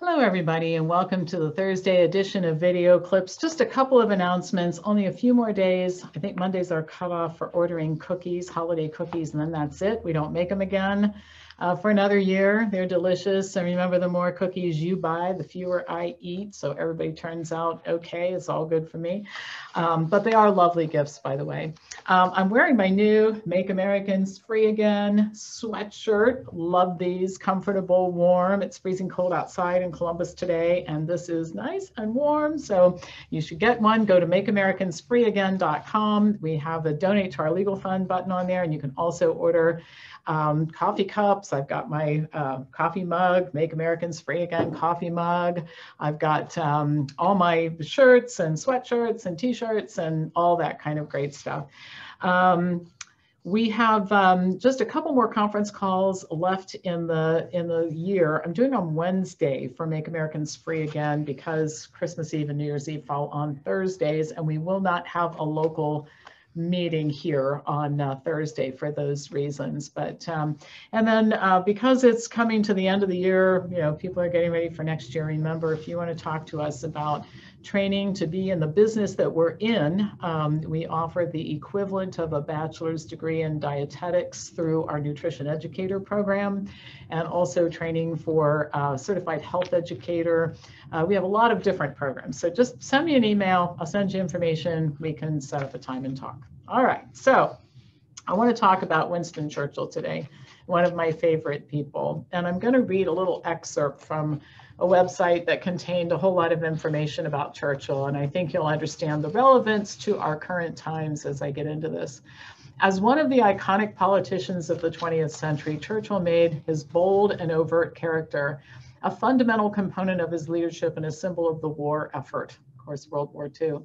Hello, everybody, and welcome to the Thursday edition of Video Clips. Just a couple of announcements, only a few more days. I think Mondays are cut off for ordering cookies, holiday cookies, and then that's it. We don't make them again uh, for another year. They're delicious. And remember, the more cookies you buy, the fewer I eat. So everybody turns out okay. It's all good for me. Um, but they are lovely gifts, by the way. Um, I'm wearing my new Make Americans Free Again sweatshirt. Love these, comfortable, warm. It's freezing cold outside in Columbus today, and this is nice and warm. So you should get one. Go to makeamericansfreeagain.com. We have a donate to our legal fund button on there, and you can also order um, coffee cups. I've got my uh, coffee mug, Make Americans Free Again coffee mug. I've got um, all my shirts and sweatshirts and t-shirts and all that kind of great stuff. Um, we have um, just a couple more conference calls left in the in the year. I'm doing on Wednesday for Make Americans Free Again because Christmas Eve and New Year's Eve fall on Thursdays, and we will not have a local meeting here on uh, Thursday for those reasons. But um, and then uh, because it's coming to the end of the year, you know, people are getting ready for next year. Remember, if you want to talk to us about training to be in the business that we're in, um, we offer the equivalent of a bachelor's degree in dietetics through our nutrition educator program, and also training for certified health educator. Uh, we have a lot of different programs. So just send me an email. I'll send you information. We can set up a time and talk. All right. So I want to talk about Winston Churchill today, one of my favorite people. And I'm going to read a little excerpt from a website that contained a whole lot of information about Churchill, and I think you'll understand the relevance to our current times as I get into this. As one of the iconic politicians of the 20th century, Churchill made his bold and overt character a fundamental component of his leadership and a symbol of the war effort, of course, World War II.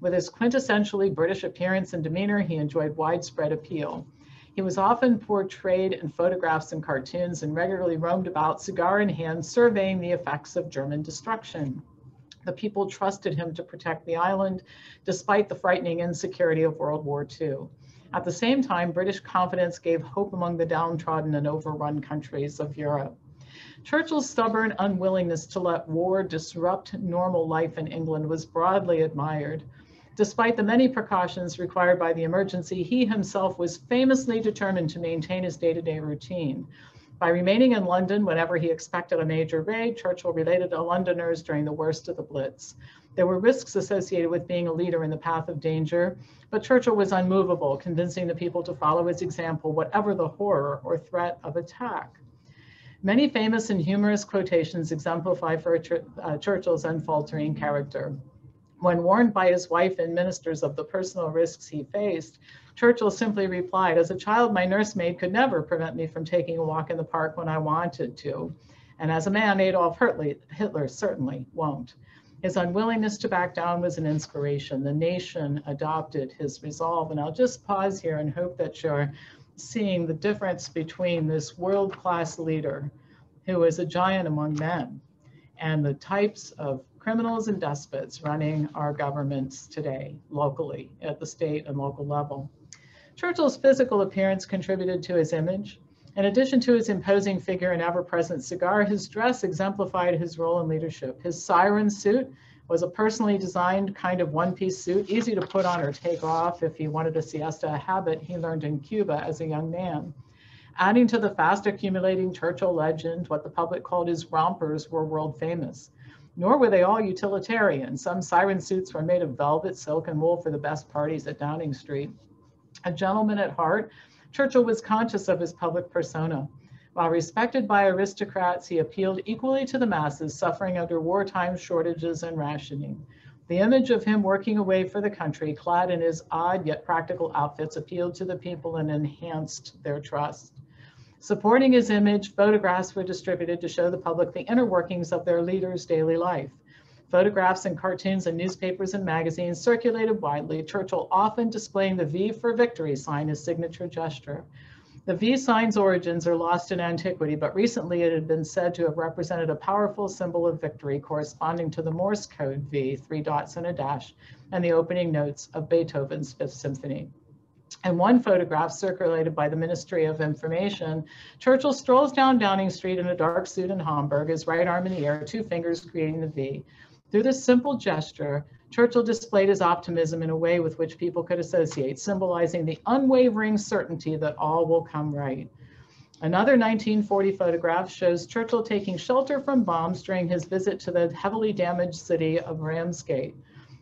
With his quintessentially British appearance and demeanor, he enjoyed widespread appeal. He was often portrayed in photographs and cartoons and regularly roamed about, cigar in hand, surveying the effects of German destruction. The people trusted him to protect the island, despite the frightening insecurity of World War II. At the same time, British confidence gave hope among the downtrodden and overrun countries of Europe. Churchill's stubborn unwillingness to let war disrupt normal life in England was broadly admired. Despite the many precautions required by the emergency, he himself was famously determined to maintain his day-to-day routine. By remaining in London whenever he expected a major raid, Churchill related to Londoners during the worst of the Blitz. There were risks associated with being a leader in the path of danger, but Churchill was unmovable, convincing the people to follow his example, whatever the horror or threat of attack. Many famous and humorous quotations exemplify for uh, Churchill's unfaltering character. When warned by his wife and ministers of the personal risks he faced, Churchill simply replied, As a child, my nursemaid could never prevent me from taking a walk in the park when I wanted to. And as a man, Adolf Hitler certainly won't. His unwillingness to back down was an inspiration. The nation adopted his resolve. And I'll just pause here and hope that you're seeing the difference between this world class leader who is a giant among men and the types of criminals and despots running our governments today, locally, at the state and local level. Churchill's physical appearance contributed to his image. In addition to his imposing figure and ever-present cigar, his dress exemplified his role in leadership. His siren suit was a personally designed kind of one-piece suit, easy to put on or take off if he wanted a siesta, a habit he learned in Cuba as a young man. Adding to the fast accumulating Churchill legend, what the public called his rompers were world famous. Nor were they all utilitarian. Some siren suits were made of velvet, silk, and wool for the best parties at Downing Street. A gentleman at heart, Churchill was conscious of his public persona. While respected by aristocrats, he appealed equally to the masses suffering under wartime shortages and rationing. The image of him working away for the country, clad in his odd yet practical outfits, appealed to the people and enhanced their trust. Supporting his image, photographs were distributed to show the public the inner workings of their leader's daily life. Photographs and cartoons in newspapers and magazines circulated widely, Churchill often displaying the V for victory sign as signature gesture. The V sign's origins are lost in antiquity, but recently it had been said to have represented a powerful symbol of victory corresponding to the Morse code V, three dots and a dash, and the opening notes of Beethoven's Fifth Symphony. And one photograph circulated by the Ministry of Information, Churchill strolls down Downing Street in a dark suit in Homburg, his right arm in the air, two fingers creating the V. Through this simple gesture, Churchill displayed his optimism in a way with which people could associate, symbolizing the unwavering certainty that all will come right. Another 1940 photograph shows Churchill taking shelter from bombs during his visit to the heavily damaged city of Ramsgate.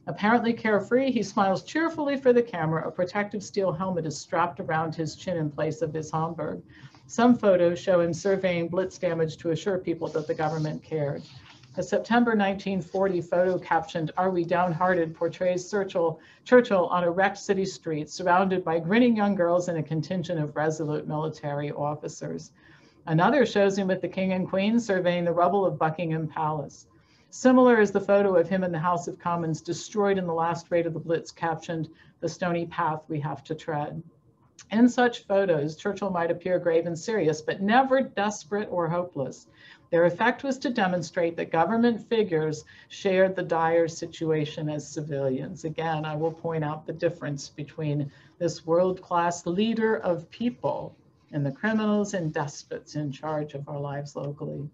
Apparently carefree, he smiles cheerfully for the camera. A protective steel helmet is strapped around his chin in place of his Homburg. Some photos show him surveying blitz damage to assure people that the government cared. A September 1940 photo captioned, Are We Downhearted, portrays Churchill, Churchill on a wrecked city street, surrounded by grinning young girls and a contingent of resolute military officers. Another shows him with the king and queen surveying the rubble of Buckingham Palace. Similar is the photo of him in the House of Commons, destroyed in the last raid of the Blitz, captioned, The Stony Path We Have to Tread. In such photos, Churchill might appear grave and serious, but never desperate or hopeless. Their effect was to demonstrate that government figures shared the dire situation as civilians. Again, I will point out the difference between this world-class leader of people and the criminals and despots in charge of our lives locally.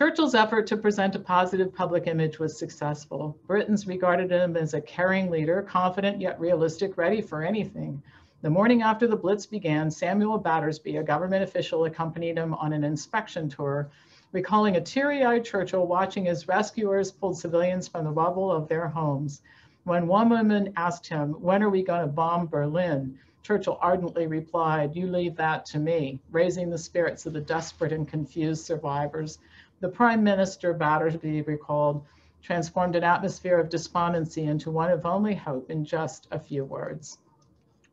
Churchill's effort to present a positive public image was successful. Britons regarded him as a caring leader, confident yet realistic, ready for anything. The morning after the Blitz began, Samuel Battersby, a government official, accompanied him on an inspection tour recalling a teary-eyed Churchill watching as rescuers pulled civilians from the rubble of their homes. When one woman asked him, when are we going to bomb Berlin? Churchill ardently replied, you leave that to me, raising the spirits of the desperate and confused survivors. The Prime Minister, Battersby recalled, transformed an atmosphere of despondency into one of only hope in just a few words.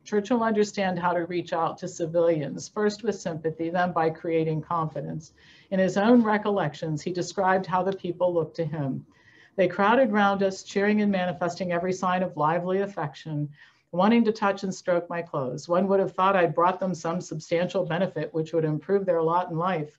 Churchill understood how to reach out to civilians, first with sympathy, then by creating confidence. In his own recollections, he described how the people looked to him. They crowded round us, cheering and manifesting every sign of lively affection, wanting to touch and stroke my clothes. One would have thought I'd brought them some substantial benefit which would improve their lot in life.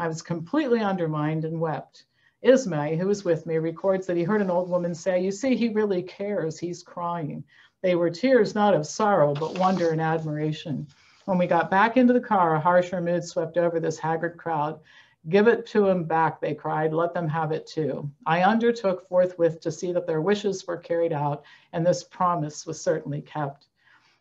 I was completely undermined and wept. Ismay, who was with me, records that he heard an old woman say, you see, he really cares, he's crying. They were tears not of sorrow, but wonder and admiration. When we got back into the car, a harsher mood swept over this haggard crowd. Give it to him back, they cried. Let them have it too. I undertook forthwith to see that their wishes were carried out, and this promise was certainly kept.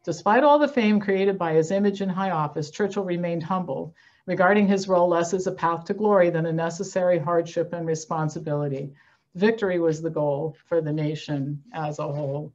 Despite all the fame created by his image in high office, Churchill remained humble, regarding his role less as a path to glory than a necessary hardship and responsibility. Victory was the goal for the nation as a whole.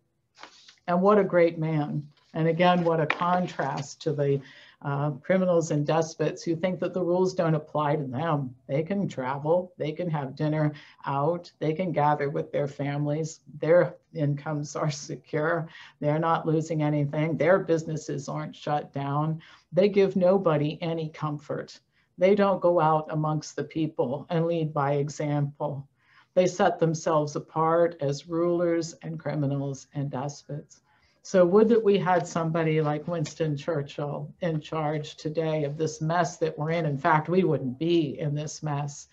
And what a great man. And again, what a contrast to the uh, criminals and despots who think that the rules don't apply to them. They can travel, they can have dinner out, they can gather with their families, their incomes are secure, they're not losing anything, their businesses aren't shut down. They give nobody any comfort. They don't go out amongst the people and lead by example. They set themselves apart as rulers and criminals and despots. So would that we had somebody like Winston Churchill in charge today of this mess that we're in. In fact, we wouldn't be in this mess.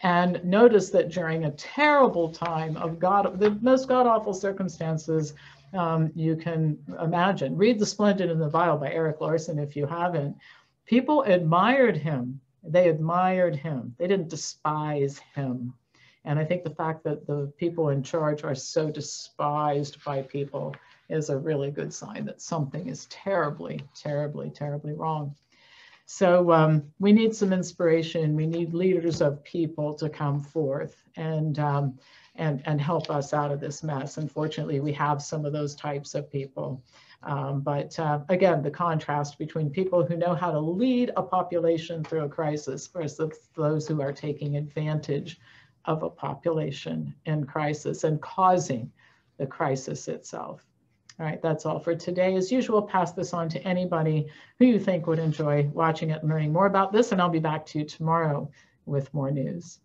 And notice that during a terrible time of God, the most god-awful circumstances um, you can imagine. Read The Splendid and the Vile by Erik Larson if you haven't. People admired him. They admired him. They didn't despise him. And I think the fact that the people in charge are so despised by people is a really good sign that something is terribly, terribly, terribly wrong. So um, we need some inspiration. We need leaders of people to come forth and, um, and, and help us out of this mess. Unfortunately, we have some of those types of people. Um, but uh, again, the contrast between people who know how to lead a population through a crisis versus those who are taking advantage of a population in crisis and causing the crisis itself. All right, that's all for today. As usual, pass this on to anybody who you think would enjoy watching it and learning more about this, and I'll be back to you tomorrow with more news.